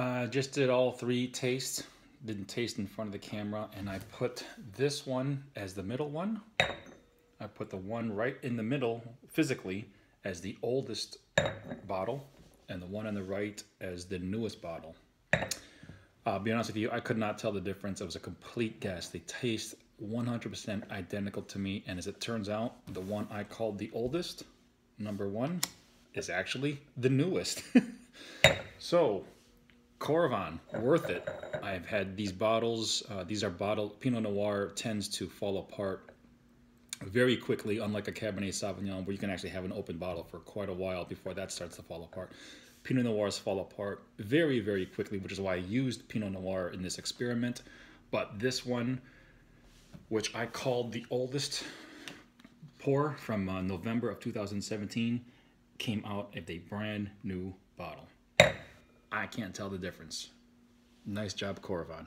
Uh, just did all three tastes. Didn't taste in front of the camera, and I put this one as the middle one. I put the one right in the middle, physically, as the oldest bottle, and the one on the right as the newest bottle. I'll be honest with you, I could not tell the difference. It was a complete guess. They taste 100% identical to me, and as it turns out, the one I called the oldest, number one, is actually the newest. so, Coravin, worth it. I've had these bottles. Uh, these are bottled. Pinot Noir tends to fall apart very quickly, unlike a Cabernet Sauvignon, where you can actually have an open bottle for quite a while before that starts to fall apart. Pinot Noirs fall apart very, very quickly, which is why I used Pinot Noir in this experiment. But this one, which I called the oldest pour from uh, November of 2017, came out of a brand new bottle. Can't tell the difference. Nice job, Coravin.